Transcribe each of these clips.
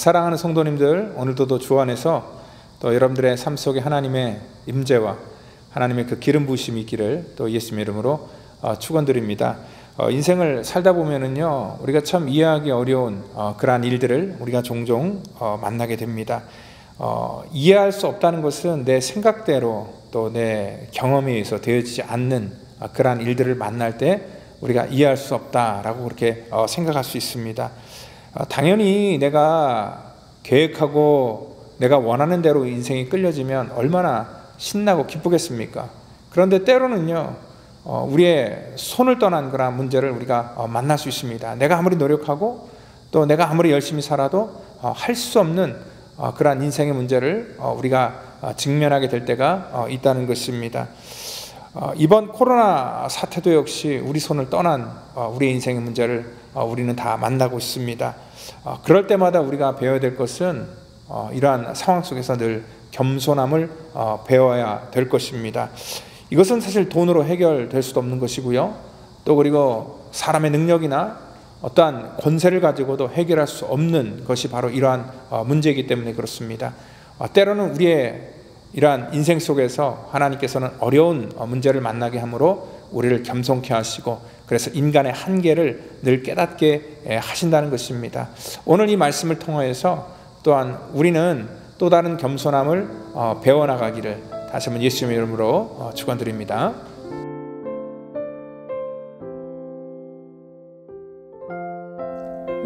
사랑하는 성도님들, 오늘도 또주 안에서 또 여러분들의 삶 속에 하나님의 임재와 하나님의 그 기름 부으심이 있기를 또 예수님 이름으로 어, 축원드립니다. 어, 인생을 살다 보면은요, 우리가 참 이해하기 어려운 어, 그러한 일들을 우리가 종종 만나게 됩니다. 이해할 수 없다는 것은 내 생각대로 또 내 경험에 의해서 되어지지 않는 그러한 일들을 만날 때 우리가 이해할 수 없다라고 그렇게 생각할 수 있습니다. 아, 당연히 내가 계획하고 내가 원하는 대로 인생이 끌려지면 얼마나 신나고 기쁘겠습니까? 그런데 때로는요, 어, 우리의 손을 떠난 그런 문제를 우리가 어, 만날 수 있습니다. 내가 아무리 노력하고 또 내가 아무리 열심히 살아도 어, 할수 없는 그러한 인생의 문제를 우리가 직면하게 될 때가 있다는 것입니다. 이번 코로나 사태도 역시 우리 손을 떠난 우리 인생의 문제를 어, 우리는 다 만나고 있습니다. 어, 그럴 때마다 우리가 배워야 될 것은 어, 이러한 상황 속에서 늘 겸손함을 배워야 될 것입니다. 이것은 사실 돈으로 해결될 수도 없는 것이고요. 또 그리고 사람의 능력이나 어떠한 권세를 가지고도 해결할 수 없는 것이 바로 이러한 문제이기 때문에 그렇습니다. 때로는 우리의 이러한 인생 속에서 하나님께서는 어려운 문제를 만나게 함으로 우리를 겸손케 하시고 그래서 인간의 한계를 늘 깨닫게 하신다는 것입니다. 오늘 이 말씀을 통하여서 또한 우리는 또 다른 겸손함을 어, 배워나가기를 다시 한번 예수님의 이름으로 어, 축원드립니다.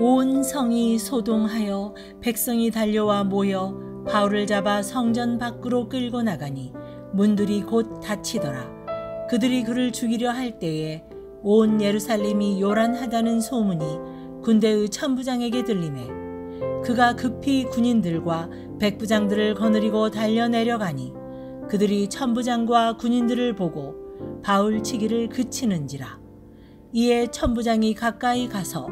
온 성이 소동하여 백성이 달려와 모여 바울을 잡아 성전 밖으로 끌고 나가니 문들이 곧 닫히더라. 그들이 그를 죽이려 할 때에 온 예루살렘이 요란하다는 소문이 군대의 천부장에게 들리매 그가 급히 군인들과 백부장들을 거느리고 달려 내려가니 그들이 천부장과 군인들을 보고 바울 치기를 그치는지라. 이에 천부장이 가까이 가서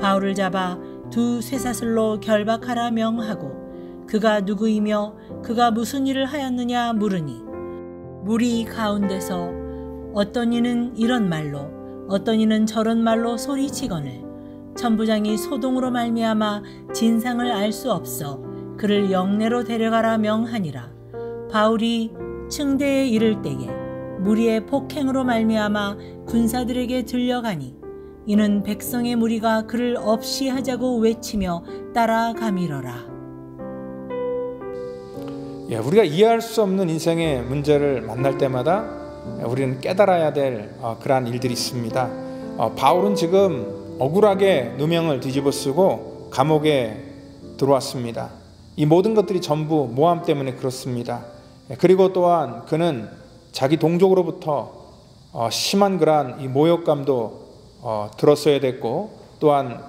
바울을 잡아 두 쇠사슬로 결박하라 명하고 그가 누구이며 그가 무슨 일을 하였느냐 물으니 무리 가운데서 어떤 이는 이런 말로 어떤 이는 저런 말로 소리치거늘 천부장이 소동으로 말미암아 진상을 알 수 없어 그를 영내로 데려가라 명하니라 바울이 층대에 이를 때에 무리의 폭행으로 말미암아 군사들에게 들려가니 이는 백성의 무리가 그를 없이 하자고 외치며 따라가미러라. 예, 우리가 이해할 수 없는 인생의 문제를 만날 때마다 우리는 깨달아야 될 어, 그러한 일들이 있습니다. 어, 바울은 지금 억울하게 누명을 뒤집어 쓰고 감옥에 들어왔습니다. 이 모든 것들이 전부 모함 때문에 그렇습니다. 예, 그리고 또한 그는 자기 동족으로부터 어, 심한 그러한 이 모욕감도 들었어야 됐고 또한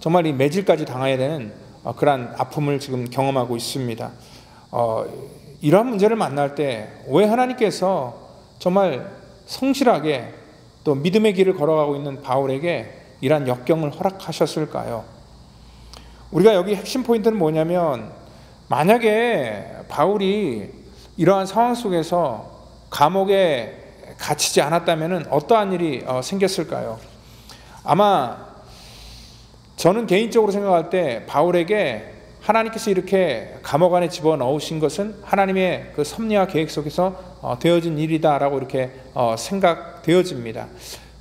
정말 이 매질까지 당해야 되는 어, 그러한 아픔을 지금 경험하고 있습니다. 어, 이러한 문제를 만날 때 왜 하나님께서 정말 성실하게 또 믿음의 길을 걸어가고 있는 바울에게 이러한 역경을 허락하셨을까요? 우리가 여기 핵심 포인트는 뭐냐면 만약에 바울이 이러한 상황 속에서 감옥에 갇히지 않았다면 어떠한 일이 어, 생겼을까요? 아마 저는 개인적으로 생각할 때 바울에게 하나님께서 이렇게 감옥 안에 집어 넣으신 것은 하나님의 그 섭리와 계획 속에서 어, 되어진 일이다라고 이렇게 어, 생각되어집니다.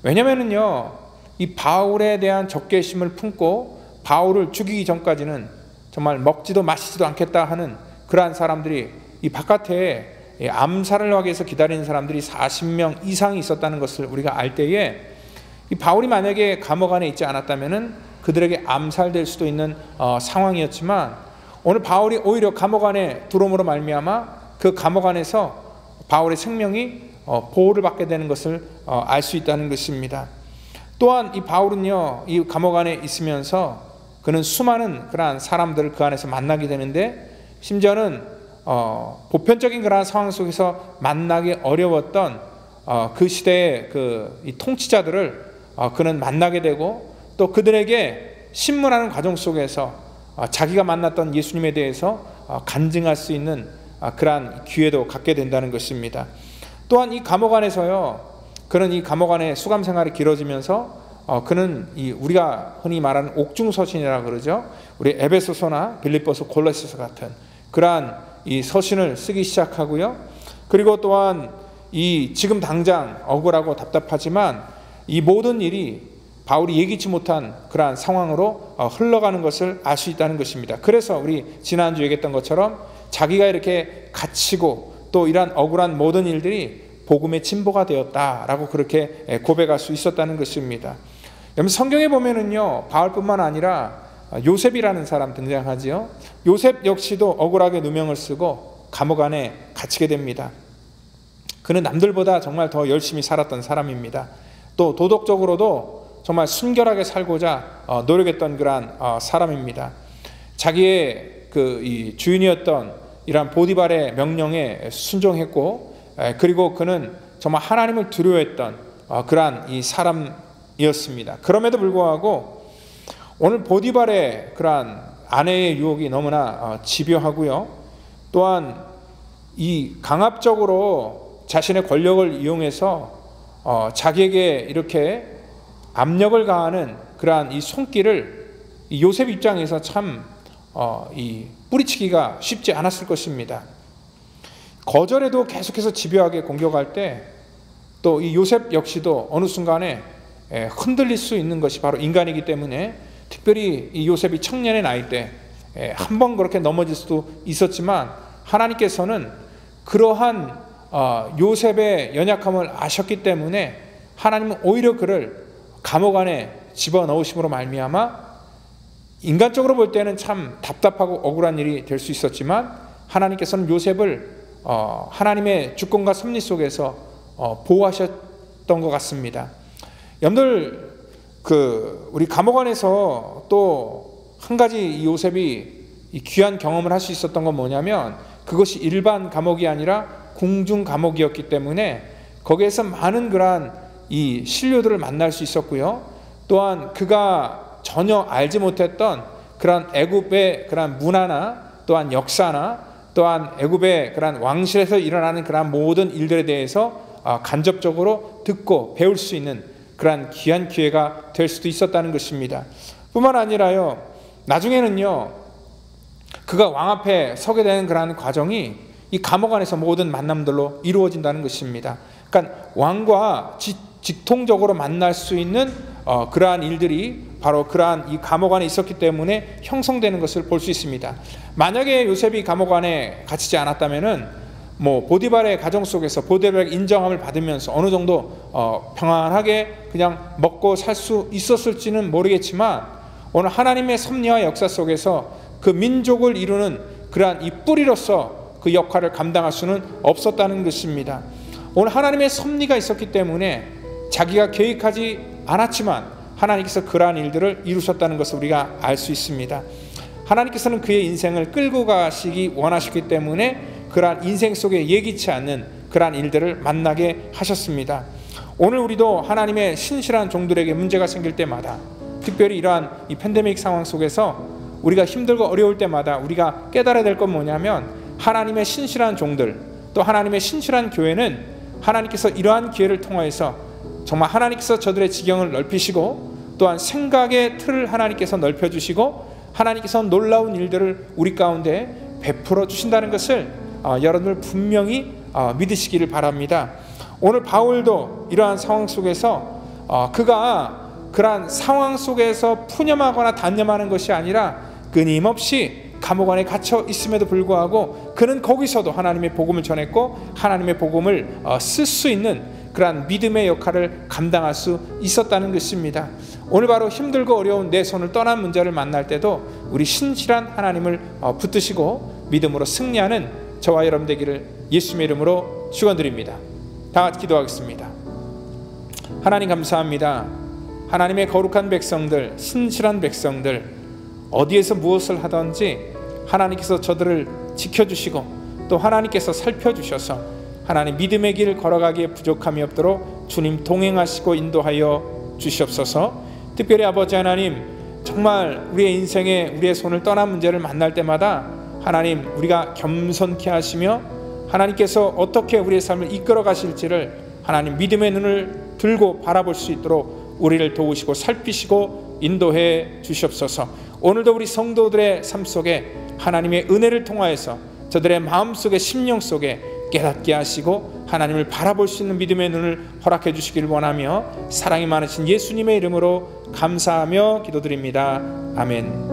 왜냐면은요, 이 바울에 대한 적개심을 품고 바울을 죽이기 전까지는 정말 먹지도 마시지도 않겠다 하는 그러한 사람들이 이 바깥에 암살을 하기 위해서 기다리는 사람들이 40명 이상이 있었다는 것을 우리가 알 때에 이 바울이 만약에 감옥 안에 있지 않았다면은 그들에게 암살될 수도 있는 어, 상황이었지만 오늘 바울이 오히려 감옥 안에 들어옴으로 말미암아 그 감옥 안에서 바울의 생명이 어, 보호를 받게 되는 것을 어, 알수 있다는 것입니다. 또한 이 바울은요 이 감옥 안에 있으면서 그는 수많은 그러한 사람들을 그 안에서 만나게 되는데 심지어는 어, 보편적인 그러한 상황 속에서 만나기 어려웠던 어, 그 시대의 그 통치자들을 어, 그는 만나게 되고 또 그들에게 신문하는 과정 속에서 어, 자기가 만났던 예수님에 대해서 어, 간증할 수 있는 어, 그러한 기회도 갖게 된다는 것입니다. 또한 이 감옥 안에서요, 그는 이 감옥 안에 수감 생활이 길어지면서 그는 이 우리가 흔히 말하는 옥중서신이라 그러죠. 우리 에베소서나 빌립보서, 골로새서 같은 그러한 이 서신을 쓰기 시작하고요. 그리고 또한 이 지금 당장 억울하고 답답하지만 이 모든 일이 바울이 예기치 못한 그러한 상황으로 어, 흘러가는 것을 알 수 있다는 것입니다. 그래서 우리 지난주 얘기했던 것처럼 자기가 이렇게 갇히고 또 이러한 억울한 모든 일들이 복음의 진보가 되었다라고 그렇게 고백할 수 있었다는 것입니다. 여러분 성경에 보면은요 바울뿐만 아니라 요셉이라는 사람 등장하지요. 요셉 역시도 억울하게 누명을 쓰고 감옥 안에 갇히게 됩니다. 그는 남들보다 정말 더 열심히 살았던 사람입니다. 또 도덕적으로도 정말 순결하게 살고자 어, 노력했던 그러한 어, 사람입니다. 자기의 그 주인이었던 이러한 보디발의 명령에 순종했고 그리고 그는 정말 하나님을 두려워했던 어, 그러한 이 사람이었습니다. 그럼에도 불구하고 오늘 보디발의 그러한 아내의 유혹이 너무나 집요하고요. 또한 이 강압적으로 자신의 권력을 이용해서 자기에게 이렇게 압력을 가하는 그러한 이 손길을 요셉 입장에서 참 어, 이 뿌리치기가 쉽지 않았을 것입니다. 거절에도 계속해서 집요하게 공격할 때 또 이 요셉 역시도 어느 순간에 흔들릴 수 있는 것이 바로 인간이기 때문에 특별히 이 요셉이 청년의 나이 때 한 번 그렇게 넘어질 수도 있었지만 하나님께서는 그러한 어, 요셉의 연약함을 아셨기 때문에 하나님은 오히려 그를 감옥 안에 집어넣으심으로 말미암아 인간적으로 볼 때는 참 답답하고 억울한 일이 될 수 있었지만 하나님께서는 요셉을 어, 하나님의 주권과 섭리 속에서 어, 보호하셨던 것 같습니다. 여러분들 그 우리 감옥 안에서 또 한 가지 요셉이 귀한 경험을 할 수 있었던 건 뭐냐면 그것이 일반 감옥이 아니라 궁중 감옥이었기 때문에 거기에서 많은 그러한 이 신료들을 만날 수 있었고요. 또한 그가 전혀 알지 못했던 그런 애굽의 그런 문화나 또한 역사나 또한 애굽의 그런 왕실에서 일어나는 그런 모든 일들에 대해서 아, 간접적으로 듣고 배울 수 있는 그러한 귀한 기회가 될 수도 있었다는 것입니다. 뿐만 아니라요. 나중에는요. 그가 왕 앞에 서게 되는 그러한 과정이 이 감옥 안에서 모든 만남들로 이루어진다는 것입니다. 그러니까 왕과 직통적으로 만날 수 있는 어, 그러한 일들이 바로 그러한 이 감옥 안에 있었기 때문에 형성되는 것을 볼 수 있습니다. 만약에 요셉이 감옥 안에 갇히지 않았다면은 뭐 보디발의 가정 속에서 보디발의 인정함을 받으면서 어느 정도 어, 평안하게 그냥 먹고 살 수 있었을지는 모르겠지만 오늘 하나님의 섭리와 역사 속에서 그 민족을 이루는 그러한 이 뿌리로서 그 역할을 감당할 수는 없었다는 것입니다. 오늘 하나님의 섭리가 있었기 때문에 자기가 계획하지 않았지만 하나님께서 그러한 일들을 이루셨다는 것을 우리가 알 수 있습니다. 하나님께서는 그의 인생을 끌고 가시기 원하시기 때문에 그러한 인생 속에 예기치 않는 그러한 일들을 만나게 하셨습니다. 오늘 우리도 하나님의 신실한 종들에게 문제가 생길 때마다 특별히 이러한 이 팬데믹 상황 속에서 우리가 힘들고 어려울 때마다 우리가 깨달아야 될 건 뭐냐면 하나님의 신실한 종들 또 하나님의 신실한 교회는 하나님께서 이러한 기회를 통하여서 정말 하나님께서 저들의 지경을 넓히시고 또한 생각의 틀을 하나님께서 넓혀주시고 하나님께서 놀라운 일들을 우리 가운데 베풀어 주신다는 것을 어, 여러분들 분명히 어, 믿으시기를 바랍니다. 오늘 바울도 이러한 상황 속에서 어, 그가 그러한 상황 속에서 푸념하거나 단념하는 것이 아니라 끊임없이 감옥 안에 갇혀 있음에도 불구하고 그는 거기서도 하나님의 복음을 전했고 하나님의 복음을 쓸 수 있는 그러한 믿음의 역할을 감당할 수 있었다는 것입니다. 오늘 바로 힘들고 어려운 내 손을 떠난 문제를 만날 때도 우리 신실한 하나님을 어, 붙드시고 믿음으로 승리하는 저와 여러분 되기를 예수님의 이름으로 축원드립니다. 다 같이 기도하겠습니다. 하나님 감사합니다. 하나님의 거룩한 백성들, 신실한 백성들 어디에서 무엇을 하든지 하나님께서 저들을 지켜주시고 또 하나님께서 살펴주셔서 하나님 믿음의 길 걸어가기에 부족함이 없도록 주님 동행하시고 인도하여 주시옵소서. 특별히 아버지 하나님 정말 우리의 인생에 우리의 손을 떠난 문제를 만날 때마다 하나님 우리가 겸손케 하시며 하나님께서 어떻게 우리의 삶을 이끌어 가실지를 하나님 믿음의 눈을 들고 바라볼 수 있도록 우리를 도우시고 살피시고 인도해 주시옵소서. 오늘도 우리 성도들의 삶 속에 하나님의 은혜를 통하여서 저들의 마음 속에 심령 속에 깨닫게 하시고 하나님을 바라볼 수 있는 믿음의 눈을 허락해 주시기를 원하며 사랑이 많으신 예수님의 이름으로 감사하며 기도드립니다. 아멘.